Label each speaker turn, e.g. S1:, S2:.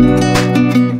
S1: you.